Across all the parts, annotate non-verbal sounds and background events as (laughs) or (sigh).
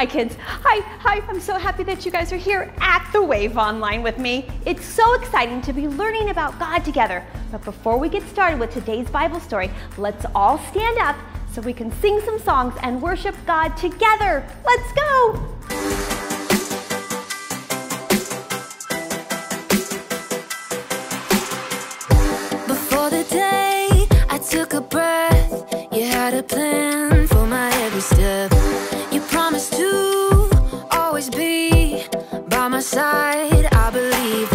Hi kids. Hi, hi. I'm so happy that you guys are here at the Wave Online with me. It's so exciting to be learning about God together. But before we get started with today's Bible story, let's all stand up so we can sing some songs and worship God together. Let's go. By my side. I believe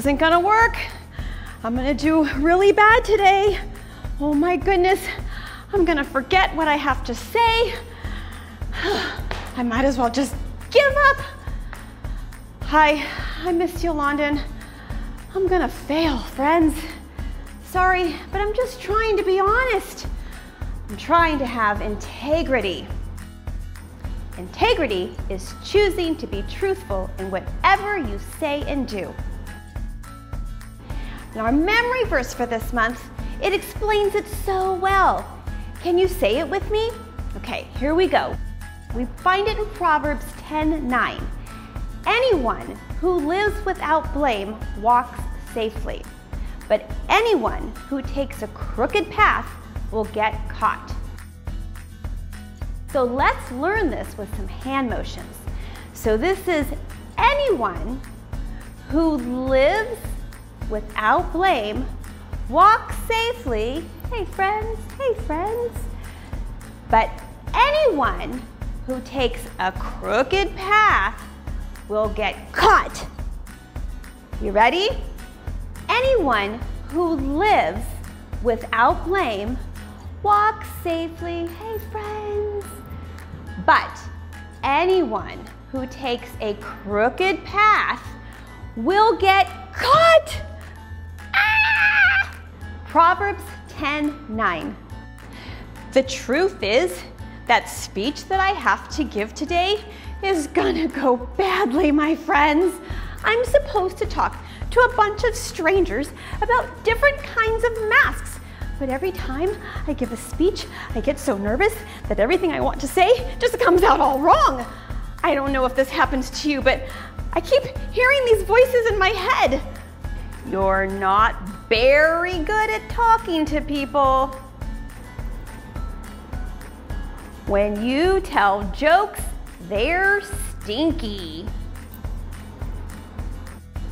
isn't gonna work. I'm gonna do really bad today. Oh my goodness, I'm gonna forget what I have to say. (sighs) I might as well just give up. Hi, I miss you, London. I'm gonna fail, friends. Sorry, but I'm just trying to be honest. I'm trying to have integrity. Integrity is choosing to be truthful in whatever you say and do. And our memory verse for this month, it explains it so well. Can you say it with me? Okay, here we go. We find it in Proverbs 10:9. Anyone who lives without blame walks safely, but anyone who takes a crooked path will get caught. So let's learn this with some hand motions. So this is anyone who lives without blame, walk safely. Hey friends, hey friends. But anyone who takes a crooked path will get caught. You ready? Anyone who lives without blame walks safely. Hey friends. But anyone who takes a crooked path will get caught. Proverbs 10:9. The truth is that speech that I have to give today is gonna go badly, my friends. I'm supposed to talk to a bunch of strangers about different kinds of masks. But every time I give a speech, I get so nervous that everything I want to say just comes out all wrong. I don't know if this happens to you, but I keep hearing these voices in my head. You're not very good at talking to people. When you tell jokes, they're stinky.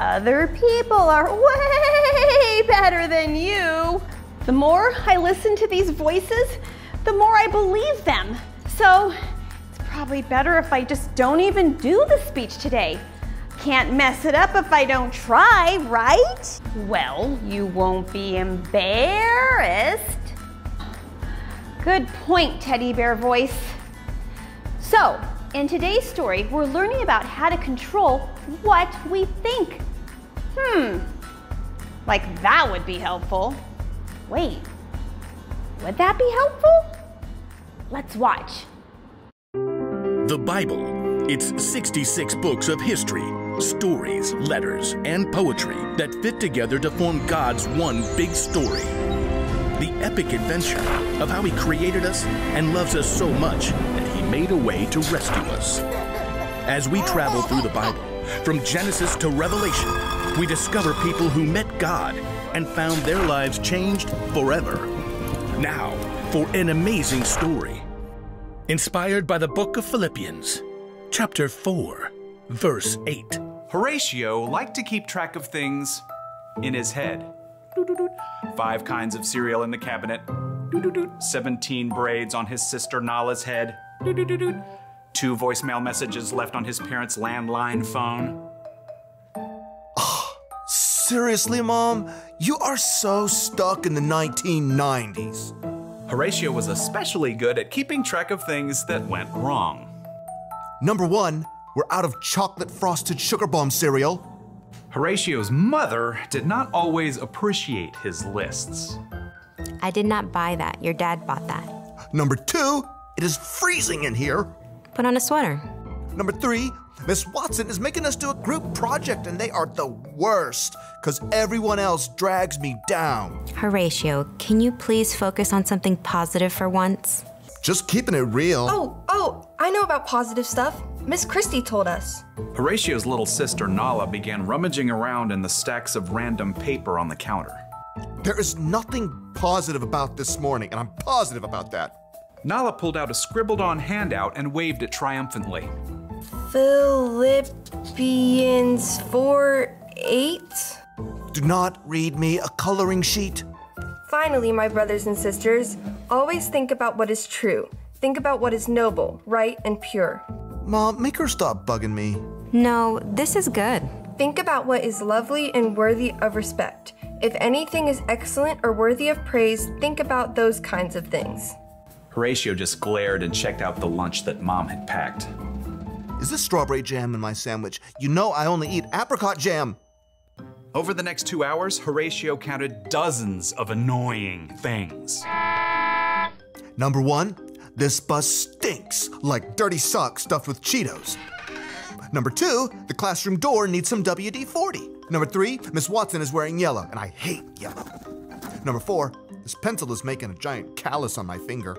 Other people are (laughs) way better than you. The more I listen to these voices, the more I believe them. So it's probably better if I just don't even do the speech today. Can't mess it up if I don't try, right? Well, you won't be embarrassed. Good point, teddy bear voice. So, in today's story, we're learning about how to control what we think. Hmm, like that would be helpful. Wait, would that be helpful? Let's watch. The Bible. It's 66 books of history, stories, letters, and poetry that fit together to form God's one big story. The epic adventure of how He created us and loves us so much that He made a way to rescue us. As we travel through the Bible, from Genesis to Revelation, we discover people who met God and found their lives changed forever. Now, for an amazing story. Inspired by the book of Philippians, chapter 4, verse 8. Horatio liked to keep track of things in his head. Five kinds of cereal in the cabinet. 17 braids on his sister Nala's head. Two voicemail messages left on his parents' landline phone. Ah, seriously, Mom? You are so stuck in the 1990s. Horatio was especially good at keeping track of things that went wrong. Number one, we're out of chocolate frosted sugar bomb cereal. Horatio's mother did not always appreciate his lists. I did not buy that. Your dad bought that. Number two, it is freezing in here. Put on a sweater. Number three, Miss Watson is making us do a group project and they are the worst because everyone else drags me down. Horatio, can you please focus on something positive for once? Just keeping it real. Oh, oh, I know about positive stuff. Miss Christie told us. Horatio's little sister Nala began rummaging around in the stacks of random paper on the counter. There is nothing positive about this morning, and I'm positive about that. Nala pulled out a scribbled on handout and waved it triumphantly. Philippians 4 8. Do not read me a coloring sheet. Finally, my brothers and sisters, always think about what is true. Think about what is noble, right, and pure. Mom, make her stop bugging me. No, this is good. Think about what is lovely and worthy of respect. If anything is excellent or worthy of praise, think about those kinds of things. Horatio just glared and checked out the lunch that Mom had packed. Is this strawberry jam in my sandwich? You know I only eat apricot jam. Over the next two hours, Horatio counted dozens of annoying things. Number one, this bus stinks like dirty socks stuffed with Cheetos. Number two, the classroom door needs some WD 40. Number three, Miss Watson is wearing yellow, and I hate yellow. Number four, this pencil is making a giant callus on my finger.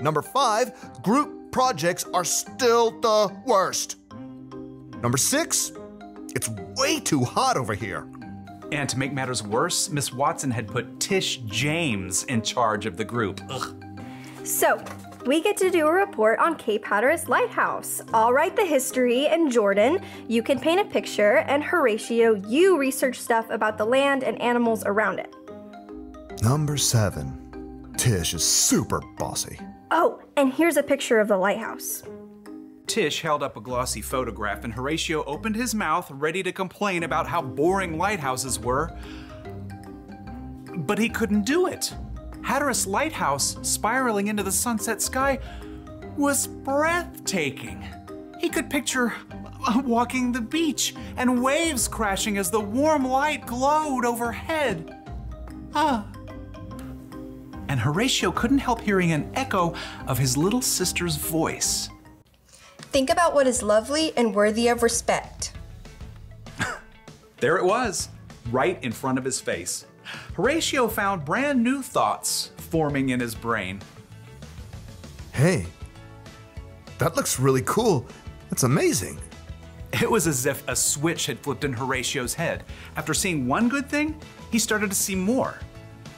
Number five, group projects are still the worst. Number six, it's way too hot over here. And to make matters worse, Miss Watson had put Tish James in charge of the group. Ugh. So, we get to do a report on Cape Hatteras Lighthouse. I'll write the history, and Jordan, you can paint a picture, and Horatio, you research stuff about the land and animals around it. Number seven, Tish is super bossy. Oh, and here's a picture of the lighthouse. Tish held up a glossy photograph, and Horatio opened his mouth, ready to complain about how boring lighthouses were. But he couldn't do it. Hatteras Lighthouse, spiraling into the sunset sky, was breathtaking. He could picture uh, walking the beach and waves crashing as the warm light glowed overhead. Ah. And Horatio couldn't help hearing an echo of his little sister's voice. Think about what is lovely and worthy of respect. (laughs) There it was, right in front of his face. Horatio found brand new thoughts forming in his brain. Hey, that looks really cool. That's amazing. It was as if a switch had flipped in Horatio's head. After seeing one good thing, he started to see more.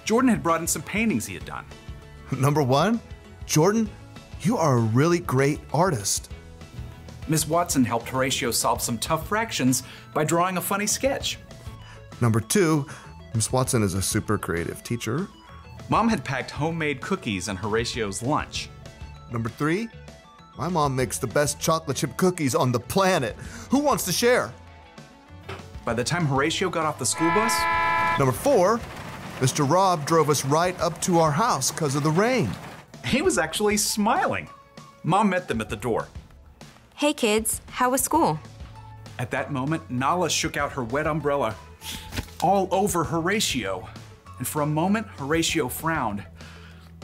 Jordan had brought in some paintings he had done. (laughs) Number one, Jordan, you are a really great artist. Miss Watson helped Horatio solve some tough fractions by drawing a funny sketch. Number two, Miss Watson is a super creative teacher. Mom had packed homemade cookies in Horatio's lunch. Number three, my mom makes the best chocolate chip cookies on the planet. Who wants to share? By the time Horatio got off the school bus, Number four, Mr. Rob drove us right up to our house because of the rain. he was actually smiling. Mom met them at the door. Hey kids, how was school? At that moment, Nala shook out her wet umbrella all over Horatio. And for a moment, Horatio frowned.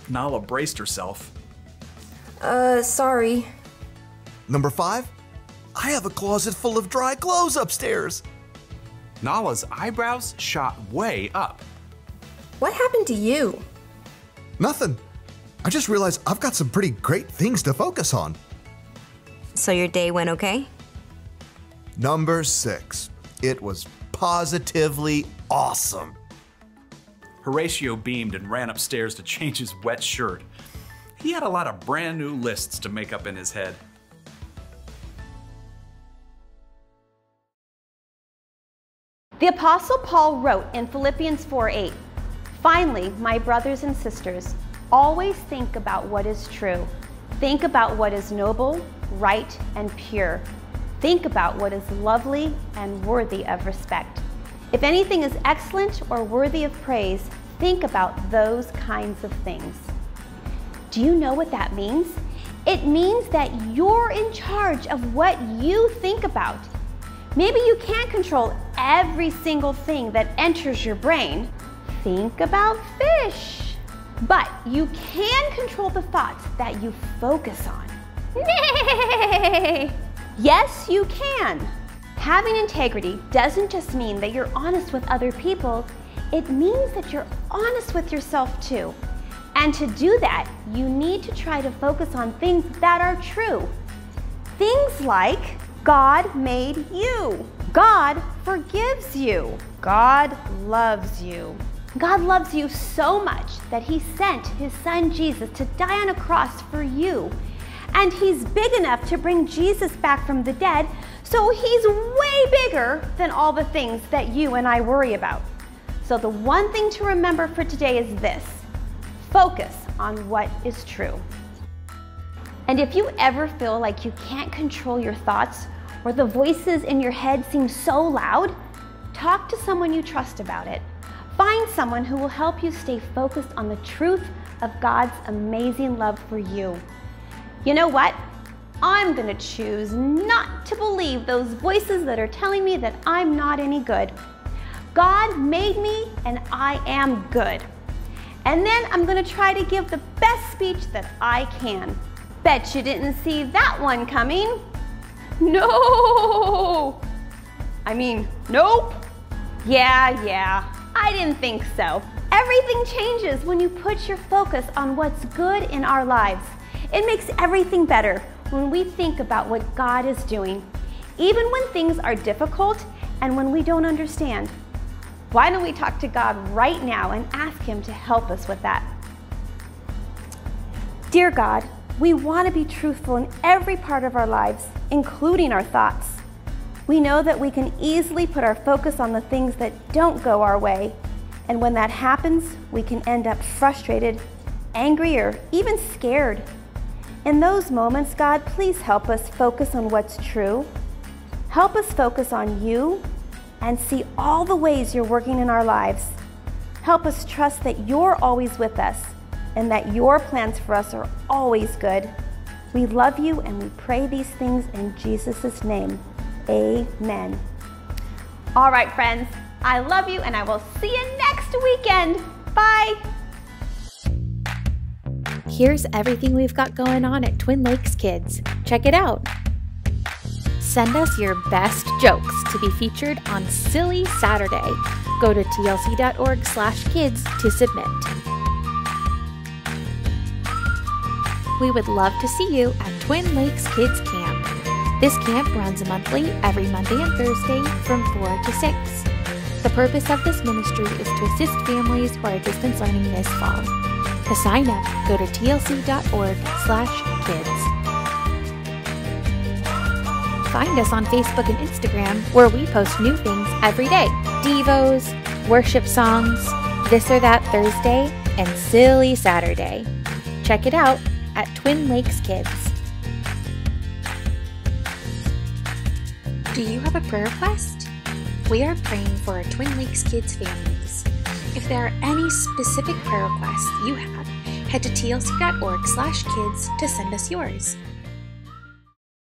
Nala braced herself. Uh, sorry. Number five, I have a closet full of dry clothes upstairs. Nala's eyebrows shot way up. What happened to you? Nothing. I just realized I've got some pretty great things to focus on. So your day went okay? Number six, it was positively awesome. Horatio beamed and ran upstairs to change his wet shirt. He had a lot of brand new lists to make up in his head. The Apostle Paul wrote in Philippians 4 8, Finally, my brothers and sisters, always think about what is true. Think about what is noble, right, and pure. Think about what is lovely and worthy of respect. If anything is excellent or worthy of praise, think about those kinds of things. Do you know what that means? It means that you're in charge of what you think about. Maybe you can't control every single thing that enters your brain. Think about fish. But you can control the thoughts that you focus on. (laughs) Nay! Yes, you can. Having integrity doesn't just mean that you're honest with other people, it means that you're honest with yourself too. And to do that, you need to try to focus on things that are true. Things like God made you, God forgives you, God loves you. God loves you so much that He sent His Son Jesus to die on a cross for you. And He's big enough to bring Jesus back from the dead, so He's way bigger than all the things that you and I worry about. So, the one thing to remember for today is this focus on what is true. And if you ever feel like you can't control your thoughts or the voices in your head seem so loud, talk to someone you trust about it. Find someone who will help you stay focused on the truth of God's amazing love for you. You know what? I'm to choose not to believe those voices that are telling me that I'm not any good. God made me and I am good. And then I'm to try to give the best speech that I can. Bet you didn't see that one coming. No! I mean, nope. Yeah, yeah, I didn't think so. Everything changes when you put your focus on what's good in our lives. It makes everything better when we think about what God is doing, even when things are difficult and when we don't understand. Why don't we talk to God right now and ask Him to help us with that? Dear God, we want to be truthful in every part of our lives, including our thoughts. We know that we can easily put our focus on the things that don't go our way, and when that happens, we can end up frustrated, angry, or even scared. In those moments, God, please help us focus on what's true. Help us focus on you and see all the ways you're working in our lives. Help us trust that you're always with us and that your plans for us are always good. We love you and we pray these things in Jesus' name. Amen. All right, friends, I love you and I will see you next weekend. Bye. Here's everything we've got going on at Twin Lakes Kids. Check it out. Send us your best jokes to be featured on Silly Saturday. Go to tlc.org slash kids to submit. We would love to see you at Twin Lakes Kids Camp. This camp runs monthly every Monday and Thursday from 4 to 6. The purpose of this ministry is to assist families who are distance learning this fall. To sign up, go to tlc.org/kids. Find us on Facebook and Instagram where we post new things every day. Devos, worship songs, this or that Thursday, and silly Saturday. Check it out at Twin Lakes Kids. Do you have a prayer request? We are praying for our Twin Lakes Kids families. If there are any specific prayer requests you have, head to tlc.org slash kids to send us yours.